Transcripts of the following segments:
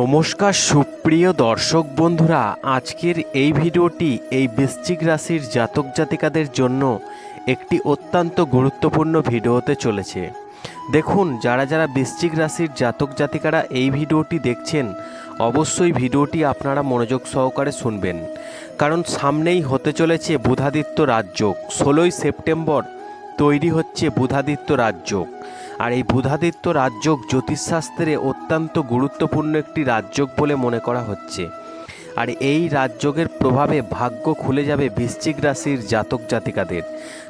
নমস্কার সুপ্রিয় দর্শক বন্ধুরা, আজকের এই ভিডিওটি এই বৃশ্চিক রাশির জাতক জাতিকাদের জন্য একটি অত্যন্ত গুরুত্বপূর্ণ ভিডিও হতে চলেছে। দেখুন, যারা যারা বৃশ্চিক রাশির জাতক জাতিকারা এই ভিডিওটি দেখছেন, অবশ্যই ভিডিওটি আপনারা মনোযোগ সহকারে শুনবেন। কারণ সামনেই হতে চলেছে বুধাদিত্য রাজযোগ, ষোলোই সেপ্টেম্বর তৈরি হচ্ছে বুধাদিত্য রাজযোগ। আর এই বুধাদিত্য রাজযোগ জ্যোতিষশাস্ত্রে অত্যন্ত গুরুত্বপূর্ণ একটি রাজযোগ বলে মনে করা হচ্ছে। আর এই রাজযোগের প্রভাবে ভাগ্য খুলে যাবে বৃশ্চিক রাশির জাতক জাতিকাদের।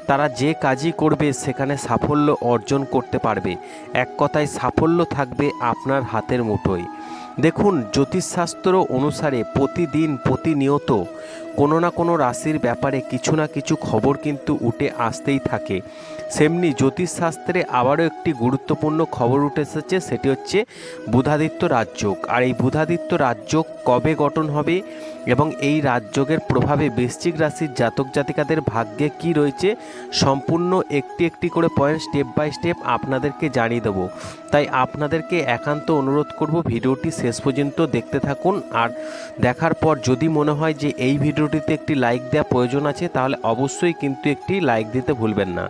তারা যে কাজই করবে, সেখানে সাফল্য অর্জন করতে পারবে। এক কথায়, সাফল্য থাকবে আপনার হাতের মুঠোয়। দেখুন, জ্যোতিষশাস্ত্র অনুসারে প্রতিদিন প্রতিনিয়ত কোনো না কোনো রাশির ব্যাপারে কিছু না কিছু খবর কিন্তু উঠে আসতেই থাকে। সেমনি জ্যোতিষশাস্ত্রে আবারও একটি গুরুত্বপূর্ণ খবর উঠে এসেছে, সেটি হচ্ছে বুধাদিত্য রাজযোগ। আর এই বুধাদিত্য রাজযোগ কবে গঠন হবে এবং এই রাজযোগের প্রভাবে বৃশ্চিক রাশির জাতক জাতিকাদের ভাগ্যে কি রয়েছে, সম্পূর্ণ একটি একটি করে পয়েন্ট স্টেপ বাই স্টেপ আপনাদেরকে জানিয়ে দেবো। তাই আপনাদেরকে একান্ত অনুরোধ করব, ভিডিওটি শেষ পর্যন্ত দেখতে থাকুন। আর দেখার পর যদি মনে হয় যে এই ভিডিওটিতে একটি লাইক দেওয়া প্রয়োজন আছে, তাহলে অবশ্যই কিন্তু একটি লাইক দিতে ভুলবেন না।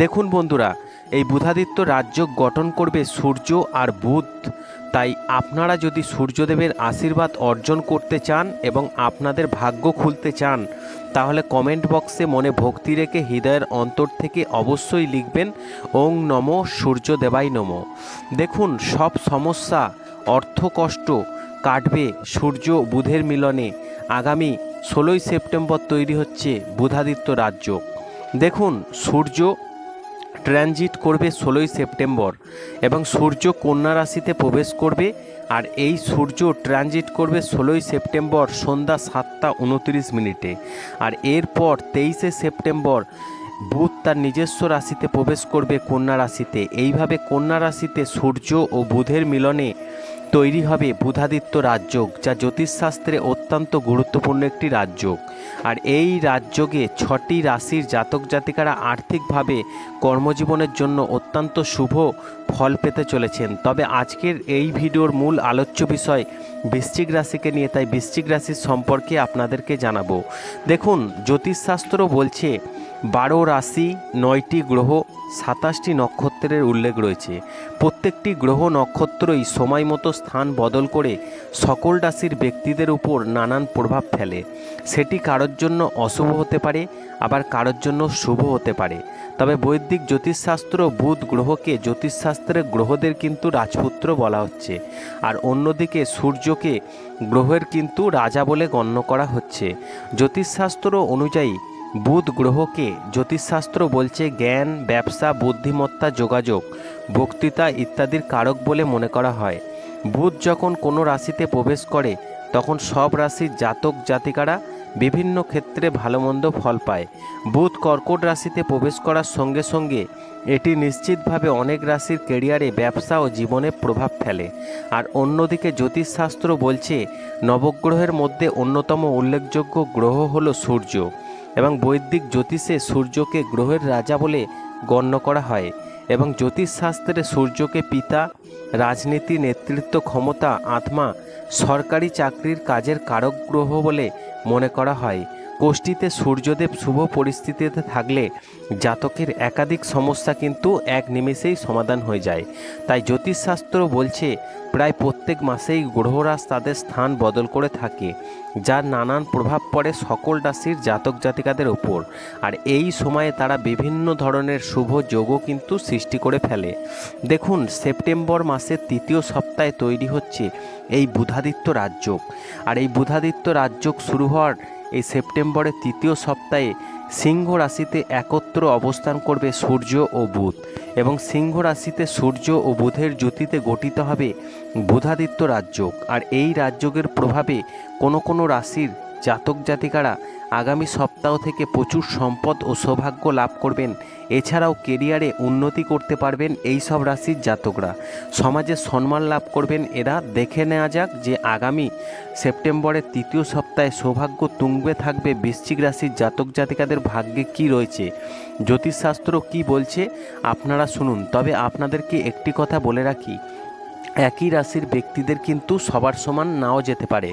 দেখুন বন্ধুরা, এই বুধাদিত্য রাজ্য গঠন করবে সূর্য আর বুধ। তাই আপনারা যদি সূর্যদেবের আশীর্বাদ অর্জন করতে চান এবং আপনাদের ভাগ্য খুলতে চান, তাহলে কমেন্ট বক্সে মনে ভক্তি রেখে হৃদয়ের অন্তর থেকে অবশ্যই লিখবেন, ওং নম সূর্য দেবাই নম। দেখুন, সব সমস্যা অর্থ কষ্ট কাটবে সূর্য বুধের মিলনে। আগামী ষোলোই সেপ্টেম্বর তৈরি হচ্ছে বুধাদিত্য রাজ্য। দেখুন, সূর্য ট্রানজিট করবে ষোলোই সেপ্টেম্বর এবং সূর্য কন্যা রাশিতে প্রবেশ করবে আর এই সূর্য ট্রানজিট করবে ষোলোই সেপ্টেম্বর সন্ধ্যা সাতটা উনত্রিশ মিনিটে। আর এরপর তেইশে সেপ্টেম্বর বুধ তার নিজস্ব রাশিতে প্রবেশ করবে কন্যা রাশিতে। এইভাবে কন্যা রাশিতে সূর্য ও বুধের মিলনে তৈরি হবে বুধাদিত্য রাজযোগ, যা জ্যোতিষশাস্ত্রে অত্যন্ত গুরুত্বপূর্ণ একটি রাজযোগ। আর এই রাজযোগে ছটি রাশির জাতক জাতিকারা আর্থিকভাবে কর্মজীবনের জন্য অত্যন্ত শুভ ফল পেতে চলেছেন। তবে আজকের এই ভিডিওর মূল আলোচ্য বিষয় বৃশ্চিক রাশিকে নিয়ে, তাই বৃশ্চিক রাশির সম্পর্কে আপনাদেরকে জানাব। দেখুন জ্যোতিষশাস্ত্র বলছে, বারো রাশি, নয়টি গ্রহ সাতাশটি নক্ষত্রের উল্লেখ রয়েছে। প্রত্যেকটি গ্রহ নক্ষত্রই সময় মতো স্থান বদল করে সকল রাশির ব্যক্তিদের উপর নানান প্রভাব ফেলে। সেটি কারোর জন্য অশুভ হতে পারে, আবার কারোর জন্য শুভ হতে পারে। তবে বৈদিক জ্যোতিষশাস্ত্র বুধ গ্রহকে জ্যোতিষশাস্ত্রের গ্রহদের কিন্তু রাজপুত্র বলা হচ্ছে, আর অন্যদিকে সূর্যকে গ্রহের কিন্তু রাজা বলে গণ্য করা হচ্ছে। জ্যোতিষশাস্ত্র অনুযায়ী বুধ গ্রহকে জ্যোতিষশাস্ত্র বলছে জ্ঞান, ব্যবসা, বুদ্ধিমত্তা, যোগাযোগ, বক্তৃতা ইত্যাদির কারক বলে মনে করা হয়। বুধ যখন কোনো রাশিতে প্রবেশ করে, তখন সব রাশির জাতক জাতিকারা বিভিন্ন ক্ষেত্রে ভালো মন্দ ফল পায়। বুধ কর্কট রাশিতে প্রবেশ করার সঙ্গে সঙ্গে এটি নিশ্চিতভাবে অনেক রাশির কেরিয়ারে ব্যবসা ও জীবনে প্রভাব ফেলে। আর অন্যদিকে জ্যোতিষশাস্ত্র বলছে, নবগ্রহের মধ্যে অন্যতম উল্লেখযোগ্য গ্রহ হলো সূর্য। এবং বৈদিক জ্যোতিষে সূর্যকে গ্রহের রাজা বলে গণ্য করা হয় এবং জ্যোতিষশাস্ত্রে সূর্যকে পিতা, রাজনীতি, নেতৃত্ব, ক্ষমতা, আত্মা, সরকারি চাকরির কাজের কারক গ্রহ বলে মনে করা হয়। কোষ্ঠীতে সূর্যদেব শুভ পরিস্থিতিতে থাকলে জাতকের একাধিক সমস্যা কিন্তু এক নিমেষেই সমাধান হয়ে যায়। তাই জ্যোতিষশাস্ত্র বলছে, প্রায় প্রত্যেক মাসেই গ্রহরাজ তাদের স্থান বদল করে থাকে, যার নানান প্রভাব পড়ে সকল রাশির জাতক জাতিকাদের ওপর আর এই সময়ে তারা বিভিন্ন ধরনের শুভ যোগও কিন্তু সৃষ্টি করে ফেলে। দেখুন, সেপ্টেম্বর মাসের তৃতীয় সপ্তাহে তৈরি হচ্ছে এই বুধাদিত্য রাজযোগ। আর এই বুধাদিত্য রাজযোগ শুরু হওয়ার এই সেপ্টেম্বরের তৃতীয় সপ্তাহে সিংহ রাশিতে একত্র অবস্থান করবে সূর্য ও বুধ এবং সিংহ রাশিতে সূর্য ও বুধের জ্যোতিতে গঠিত হবে বুধাদিত্য রাজযোগ। আর এই রাজযোগের প্রভাবে কোনো কোনো রাশির জাতক জাতিকারা আগামী সপ্তাহ থেকে প্রচুর সম্পদ ও সৌভাগ্য লাভ করবেন। এছাড়াও কেরিয়ারে উন্নতি করতে পারবেন এই সব রাশির জাতকরা। সমাজে সম্মান লাভ করবেন এরা। দেখে নেওয়া যাক যে আগামী সেপ্টেম্বরের তৃতীয় সপ্তাহে সৌভাগ্য তুঙ্গে থাকবে বৃশ্চিক রাশির জাতক জাতিকাদের ভাগ্যে কি রয়েছে? জ্যোতিষশাস্ত্র কি বলছে? আপনারা শুনুন। তবে আপনাদেরকে একটি কথা বলে রাখি। একই রাশির ব্যক্তিদের কিন্তু সবার সমান নাও যেতে পারে।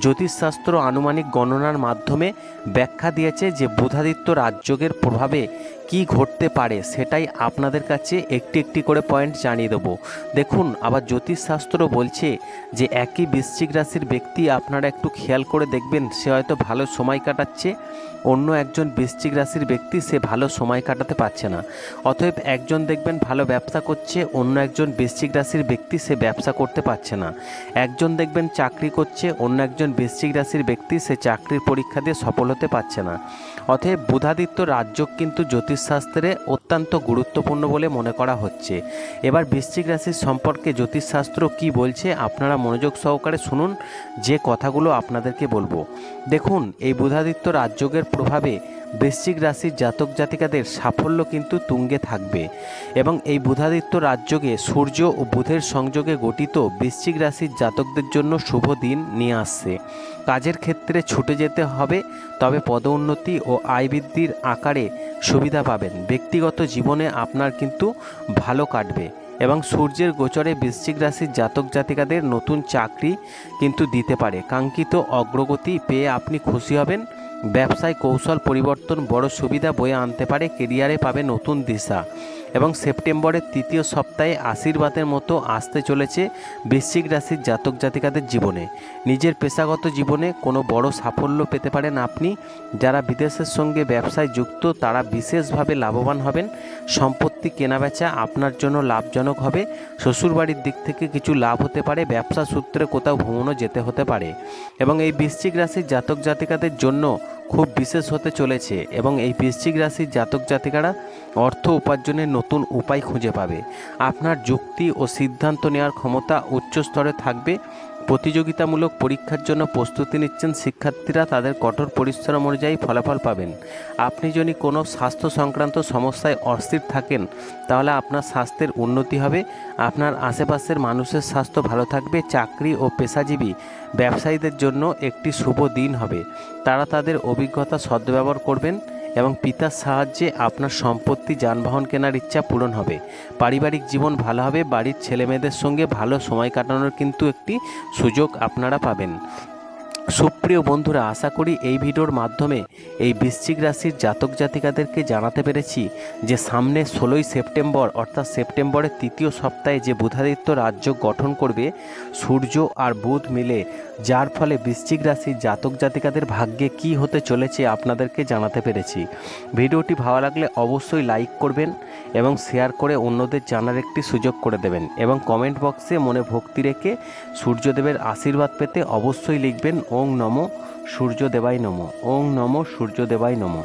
জ্যোতিষশাস্ত্র আনুমানিক গণনার মাধ্যমে ব্যাখ্যা দিয়েছে যে বুধাদিত্য রাজযোগের প্রভাবে কি ঘটতে পারে সেটাই আপনাদের কাছে একটি একটি করে পয়েন্ট জানিয়ে দেবো। দেখুন, আবার জ্যোতিষশাস্ত্র বলছে যে একই বৃশ্চিক রাশির ব্যক্তি আপনারা একটু খেয়াল করে দেখবেন, সে হয়তো ভালো সময় কাটাচ্ছে, অন্য একজন বৃশ্চিক রাশির ব্যক্তি সে ভালো সময় কাটাতে পারছে না। অতএব একজন দেখবেন ভালো ব্যবসা করছে, অন্য একজন বৃশ্চিক রাশির ব্যক্তি সে ব্যবসা করতে পারছে না। একজন দেখবেন চাকরি করছে, অন্য একজন বৃশ্চিক রাশির ব্যক্তি সে চাকরির পরীক্ষা দিয়ে সফল হতে পারছে না। অতএব বুধাদিত্য রাজযোগ কিন্তু জ্যোতিষশাস্ত্রে অত্যন্ত গুরুত্বপূর্ণ বলে মনে করা হচ্ছে। এবার বৃশ্চিক রাশির সম্পর্কে জ্যোতিষশাস্ত্র কি বলছে আপনারা মনোযোগ সহকারে শুনুন, যে কথাগুলো আপনাদেরকে বলব। দেখুন, এই বুধাদিত্য রাজযোগের প্রভাবে বৃশ্চিক রাশির জাতক জাতিকাদের সাফল্য কিন্তু তুঙ্গে থাকবে এবং এই বুধাদিত্য রাজযোগে সূর্য ও বুধের সংযোগে গঠিত বৃশ্চিক রাশির জাতকদের জন্য শুভ দিন নিয়ে আসছে। কাজের ক্ষেত্রে ছুটে যেতে হবে, তবে পদোন্নতি ও আয় বৃদ্ধির আকারে সুবিধা পাবেন। ব্যক্তিগত জীবনে আপনার কিন্তু ভালো কাটবে এবং সূর্যের গোচরে বৃশ্চিক রাশির জাতক জাতিকাদের নতুন চাকরি কিন্তু দিতে পারে। কাঙ্ক্ষিত অগ্রগতি পেয়ে আপনি খুশি হবেন। ব্যবসায় কৌশল পরিবর্তন বড় সুবিধা বয়ে আনতে পারে কেরিয়ারে পাবে নতুন দিশা। এবং সেপ্টেম্বরের তৃতীয় সপ্তাহে আশীর্বাদের মতো আসতে চলেছে বৃশ্চিক রাশির জাতক জাতিকাদের জীবনে। নিজের পেশাগত জীবনে কোনো বড় সাফল্য পেতে পারেন আপনি। যারা বিদেশের সঙ্গে ব্যবসায় যুক্ত, তারা বিশেষভাবে লাভবান হবেন। সম্পত্তি কেনাবেচা আপনার জন্য লাভজনক হবে। শ্বশুরবাড়ির দিক থেকে কিছু লাভ হতে পারে, ব্যবসা সূত্রে কোথাও ভ্রমণও যেতে হতে পারে। এবং এই বৃশ্চিক রাশির জাতক জাতিকাদের জন্য খুব বিশেষ হতে চলেছে এবং এই বৃশ্চিক রাশির জাতক জাতিকারা অর্থ উপার্জনের নতুন উপায় খুঁজে পাবে। আপনার যুক্তি ও সিদ্ধান্ত নেওয়ার ক্ষমতা উচ্চ স্তরে থাকবে প্রতিযোগিতামূলক পরীক্ষার জন্য প্রস্তুতি নিচ্ছেন শিক্ষার্থীরা তাদের কঠোর পরিশ্রম অনুযায়ী ফলাফল পাবেন। আপনি যদি কোনো স্বাস্থ্য সংক্রান্ত সমস্যায় অস্থির থাকেন, তাহলে আপনার স্বাস্থ্যের উন্নতি হবে। আপনার আশেপাশের মানুষের স্বাস্থ্য ভালো থাকবে, চাকরি ও পেশাজীবী ব্যবসায়ীদের জন্য একটি শুভ দিন হবে। তারা তাদের অভিজ্ঞতা সদ্ব্যবহার করবেন। এবং পিতার সাহায্যে আপনার সম্পত্তি, যানবাহন কেনার ইচ্ছা পূরণ হবে। পারিবারিক জীবন ভালো হবে, বাড়ির ছেলেমেয়েদের সঙ্গে ভালো সময় কাটানোর কিন্তু একটি সুযোগ আপনারা পাবেন। সুপ্রিয় বন্ধুরা, আশা করি এই ভিডিওর মাধ্যমে এই বৃশ্চিক রাশির জাতক জাতিকাদেরকে জানাতে পেরেছি যে সামনে ষোলোই সেপ্টেম্বর অর্থাৎ সেপ্টেম্বরের তৃতীয় সপ্তাহে যে বুধাদিত্য রাজ্য গঠন করবে, সূর্য আর বুধ মিলে, যার ফলে বৃশ্চিক রাশির জাতক জাতিকাদের ভাগ্যে কি হতে চলেছে আপনাদেরকে জানাতে পেরেছি। ভিডিওটি ভালো লাগলে অবশ্যই লাইক করবেন এবং শেয়ার করে অন্যদের জানার একটি সুযোগ করে দেবেন এবং কমেন্ট বক্সে মনে ভক্তি রেখে সূর্যদেবের আশীর্বাদ পেতে অবশ্যই লিখবেন ওং নম সূর্যদেবাই নম ওং নম সূর্যদেবাই নম।